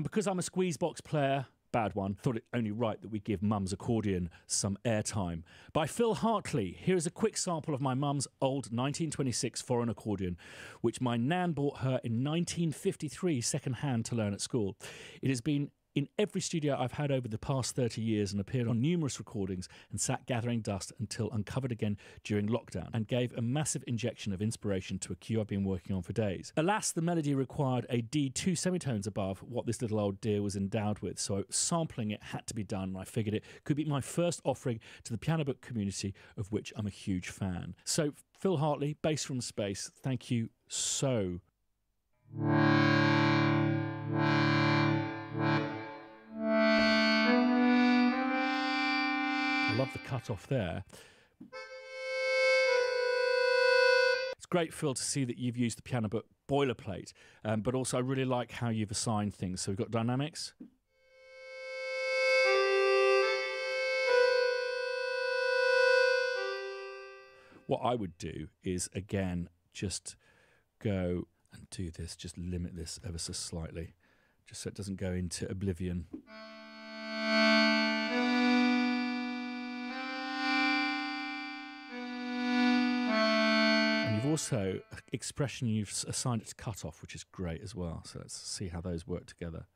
And because I'm a squeeze box player, bad one, thought it only right that we give Mum's accordion some airtime. By Phil Hartley, here is a quick sample of my mum's old 1926 foreign accordion, which my nan bought her in 1953 secondhand to learn at school. It has been in every studio I've had over the past 30 years and appeared on numerous recordings and sat gathering dust until uncovered again during lockdown and gave a massive injection of inspiration to a cue I've been working on for days. Alas, the melody required a D two semitones above what this little old dear was endowed with, so sampling it had to be done and I figured it could be my first offering to the Pianobook community of which I'm a huge fan. So Phil Hartley, Bass from Space, thank you so I love the cut off there. It's great, Phil, to see that you've used the Pianobook boilerplate, um, but also I really like how you've assigned things. So we've got dynamics. What I would do is again just go and do this, just limit this ever so slightly, just so it doesn't go into oblivion. Also expression you've assigned it to cut off, which is great as well. So let's see how those work together.